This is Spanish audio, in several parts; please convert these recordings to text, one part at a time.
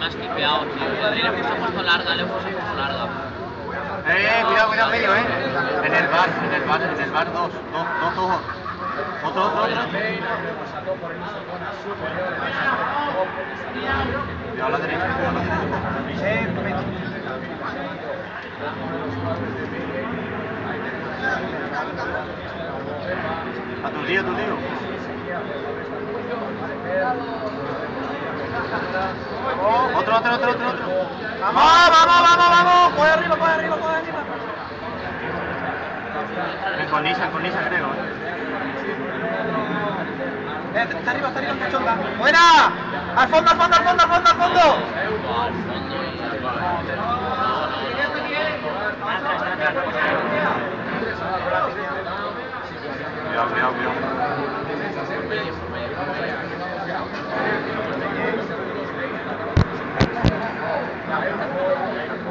me has tipeado, tío. Le puse puesto larga, le puse puesto larga. Eh, cuidado, cuidado, medio, eh. En el bar, en el bar, en el bar, dos, dos, dos ojos. Otro, otro, otro. Cuidado a la derecha, cuidado a la derecha. A tu tío, a tu tío. Otro, otro, otro, otro, otro. Vamos, vamos, vamos, vamos. Coge arriba, coge arriba, coge arriba. Con Nisa, con Nisa creo. Eh, está arriba, está arriba, está chonda. ¡Buena! ¡Al fondo, al fondo, al fondo, al fondo, al fondo! Al fondo y... Cuidado, cuidado, cuidado. Medio, por medio.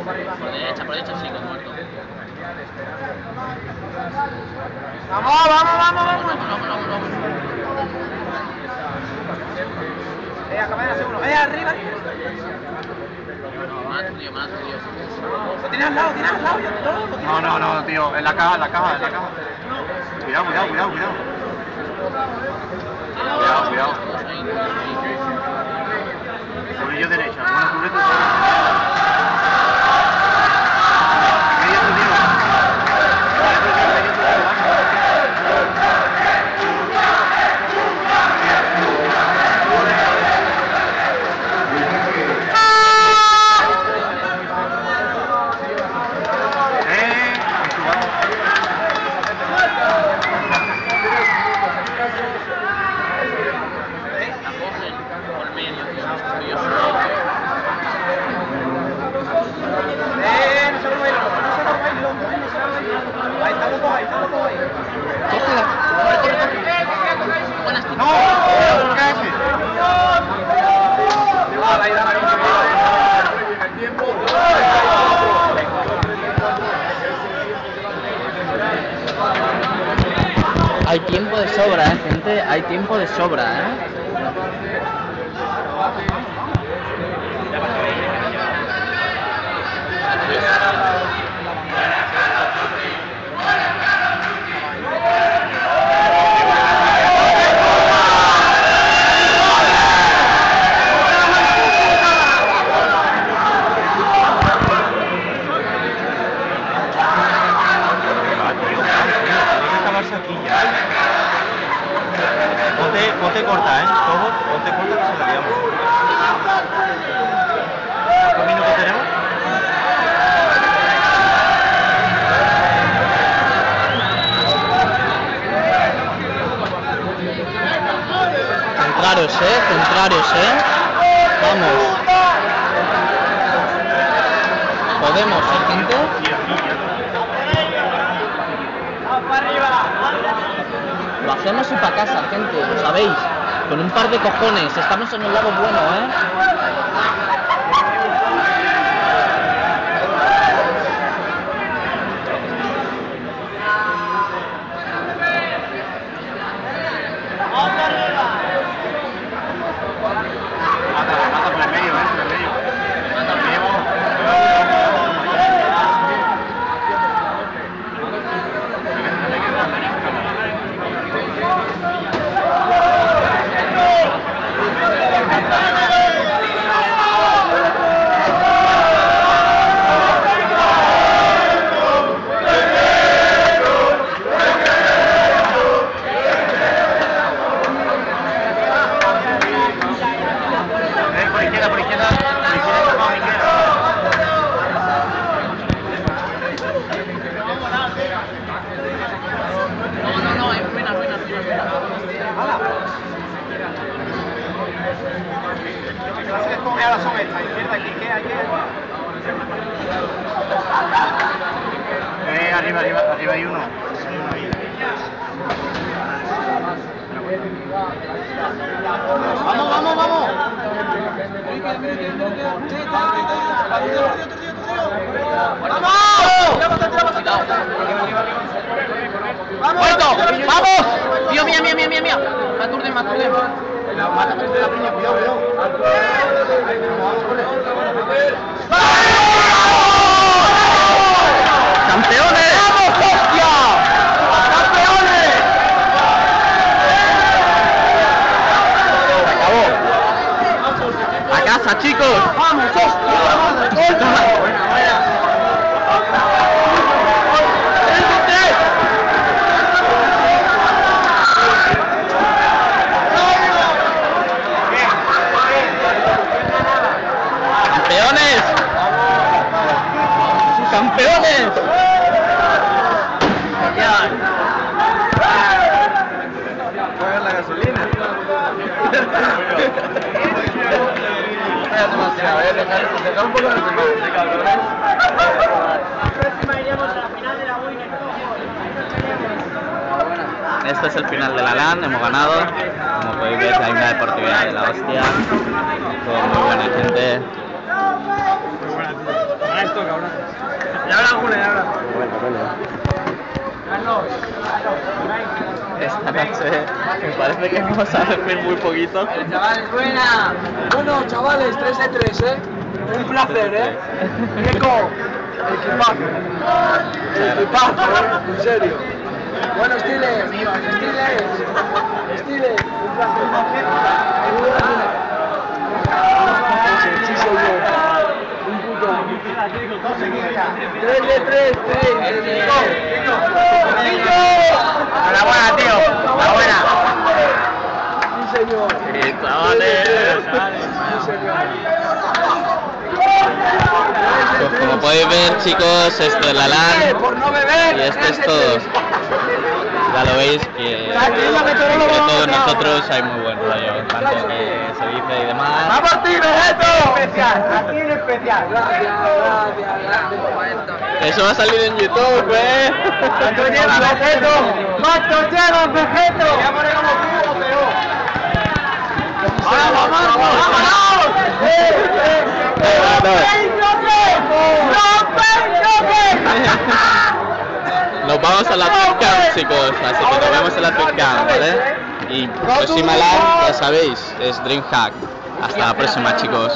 Por derecha, por derecha, sí, con muerto. ¡Vamos, vamos, vamos, Vamos, vamos, vamos, vamos. Eh, acaba de hacer uno. Eh, arriba, ha aturdido, me ha aturdido. Lo tienes al lado, tienes al lado, ya todo. No, no, no, tío, en la caja, en la caja, en la caja. Cuidado, cuidado, cuidado, cuidado. Cuidado, cuidado. Yo derecha, bueno, cubre tu Medio tu tío. Medio tu tío, medio tu tío, vamos. Eh, La cogen por medio, tío. Estoy yo solo. Eh, no se lo bailo, no se lo bailo, no se lo bailo. Ahí estamos todos, ahí estamos todos ahí. Buenas, tío. ¡No! ¡Cállate! Igual, ahí dale, Hay tiempo de sobra, eh, gente. Hay tiempo de sobra, eh. Corta, ¿eh? Todo, ponte corta que se la liamos. ¿Cuántos minutos tenemos? Centraros, eh. Centraros, eh. Vamos. Podemos, eh, gente. Lo hacemos y para casa, gente, lo sabéis. Con un par de cojones, estamos en el lado bueno, ¿eh? Mata, mata por el medio, ¿eh? Por el medio. Mata por el medio. Eh, por izquierda, por izquierda, por izquierda, por favor, izquierda. No, no, no, es buena, buena, buena, buena. La se escoge a la zona esta, izquierda, aquí, ¿qué? Aquí. Eh, arriba, arriba, arriba hay uno. Vamos, vamos, vamos. ¡Vamos! ¡Muerto! ¡Vamos! Tío, mía, mía, mía, mía, mía. Me aturde, me aturde. ¡Campeones! ¡Vamos, hostia! ¡Campeones! Se acabó. A casa, chicos. ¡Vamos, ¡Campeones! ¡Campeones! Pagan la gasolina. Es demasiado, eh, dejar, dejar un poco de de cabrones. Este es el final de la LAN, hemos ganado. Como podéis ver hay una deportividad de la hostia. Todo muy buena gente. Ya habrá alguna, ya habrá. Me parece que vamos a decir muy poquito. Chavales, buena. Bueno, chavales, 3 de 3, ¿eh? Un placer, ¿eh? Eco, equipazo. Equipazo, ¿eh? En serio. Bueno, Stiles, Stiles, Stiles, un placer. Puto. 3 de 3, 3 de 5. Enhorabuena, tío. Enhorabuena. Sí, señor. Sí. Pues como podéis ver chicos, esto es la LAN y esto es todo. Ya lo veis que entre todos a nosotros hay muy buen rollo, y demás. ¡Vamos, tío, esto! Especial, aquí en especial. Gracias, gracias, gracias. Eso va a salir en YouTube, eh. ¿Cuánto llevas, Vegeto? ¿Cuánto llevas, Vegeto? A como tú o peor. ¡Vamos, vamos, vámonos! ¡Eh, eh! Nos vamos a la Twitchcam, chicos, así que nos vemos en la Twitchcam, ¿vale? Y próxima LAN, ya sabéis, es DreamHack. Hasta la próxima, chicos.